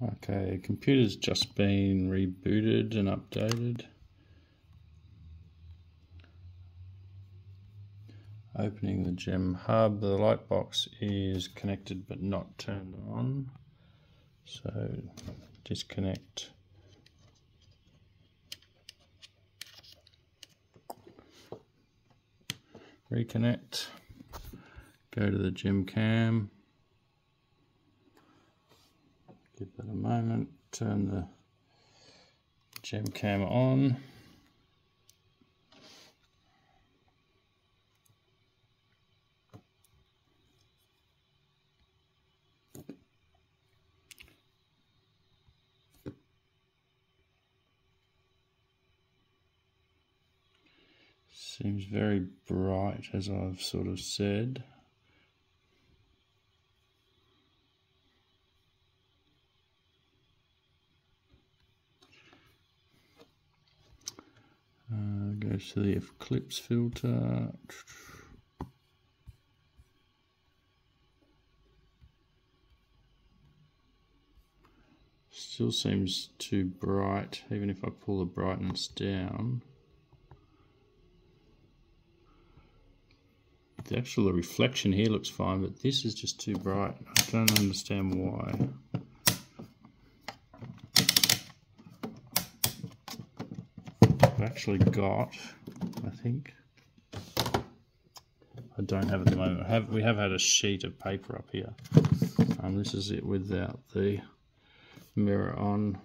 Okay, computer's just been rebooted and updated. Opening the gem hub, the light box is connected but not turned on. So disconnect. Reconnect. Go to the gem cam. Give that a moment. Turn the gem cam on. Seems very bright as I've sort of said. Goes to the Eclipse filter. Still seems too bright, even if I pull the brightness down. The actual reflection here looks fine, but this is just too bright. I don't understand why. Actually got, I think, I don't have at the moment. have, we have had a sheet of paper up here. Um, this is it without the mirror on.